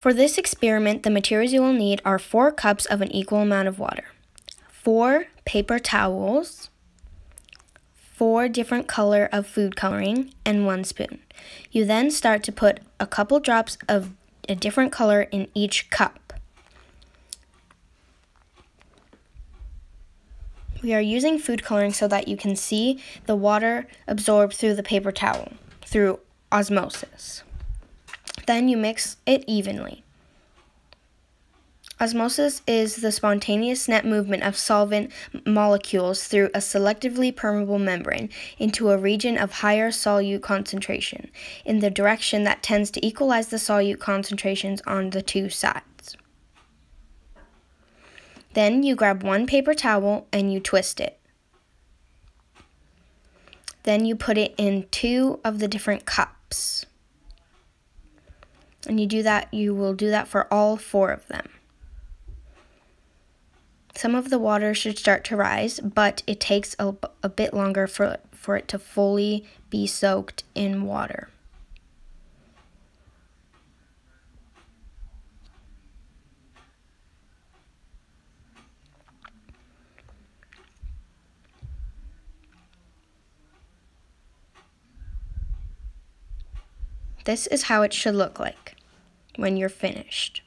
For this experiment, the materials you will need are 4 cups of an equal amount of water, 4 paper towels, 4 different color of food coloring, and 1 spoon. You then start to put a couple drops of a different color in each cup. We are using food coloring so that you can see the water absorbed through the paper towel through osmosis. Then you mix it evenly. Osmosis is the spontaneous net movement of solvent molecules through a selectively permeable membrane into a region of higher solute concentration in the direction that tends to equalize the solute concentrations on the two sides. Then you grab one paper towel and you twist it. Then you put it in two of the different cups and you do that, you will do that for all four of them. Some of the water should start to rise, but it takes a, a bit longer for, for it to fully be soaked in water. This is how it should look like when you're finished.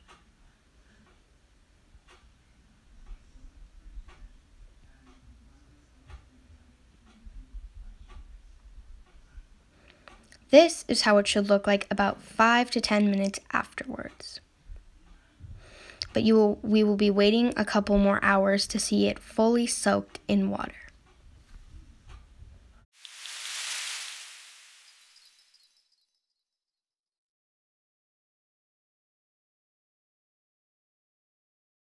This is how it should look like about 5 to 10 minutes afterwards. But you will, we will be waiting a couple more hours to see it fully soaked in water.